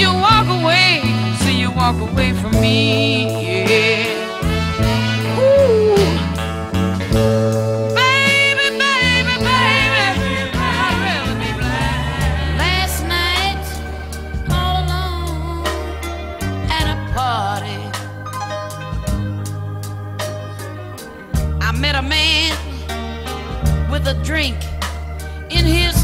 you walk away, see you walk away from me. Yeah. Ooh. Baby, baby, baby, blind. Last night, all alone at a party, I met a man with a drink in his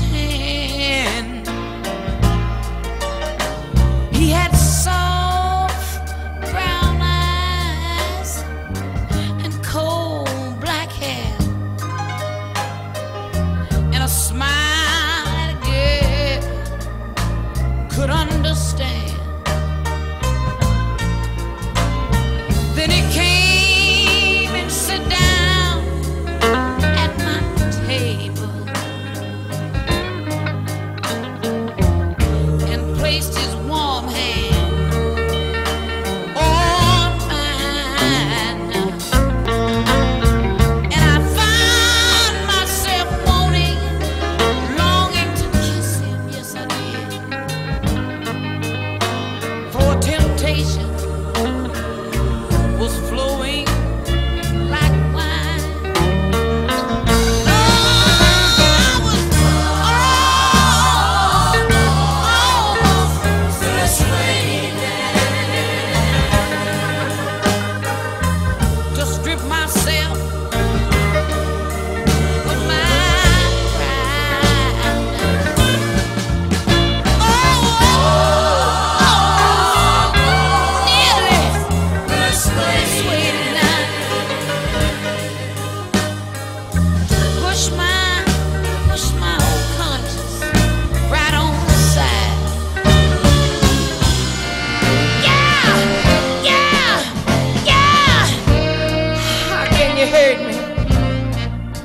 you hurt me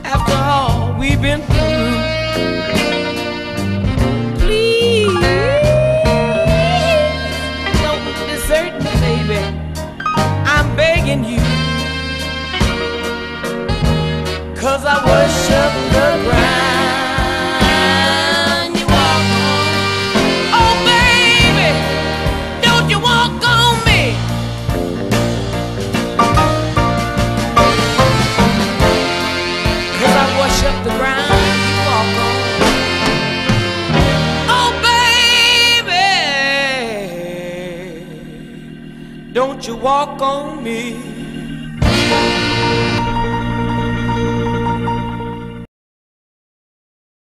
after all we've been through? Please don't desert me, baby. I'm begging you. Don't you walk on me.